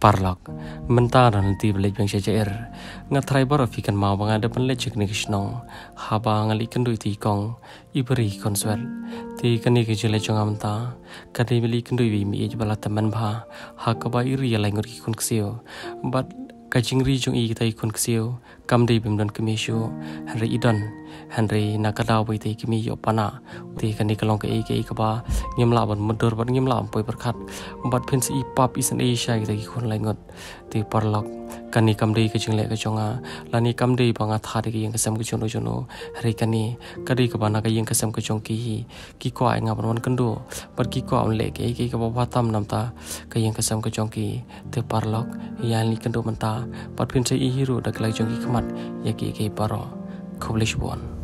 Parlak, mentah dan nanti balik bang syair. Ngat bar fikan mau bang ada pen lecek ni kisnong. Haba ngali kendu ti kong, iberi konswel. Ti kani ke jele chong amta, kani beli kendu bi mi ej bala teman ba. Hakaba iri ya lengur ki kun ksio. But kajing ri jong i kita ikun ksio, kam dei bim don kemisyo, Henry idon, Henry nakadaw bai tei kimi yo pana, ti kani kalong ke ke ke ba, ngim la ban mudur ban ngim la ampoi berkat, bat pins i pap isan Asia kita ikun lengot, ti parlok, kani kam dei kajing le kajonga, lani kam dei banga thari ke yang kesam ke jono jono, Henry kani kadi ke bana ke yang kesam ke jong ki, ki ko ai ngaban wan kendo, bat ki ko on le ke ke ke ba batam namta, ke yang kesam ke jong ki, ti parlok, yang ni kendo menta, bat pins i hero dak lai jong ki kemat, ya ki ke paro, Kublish one.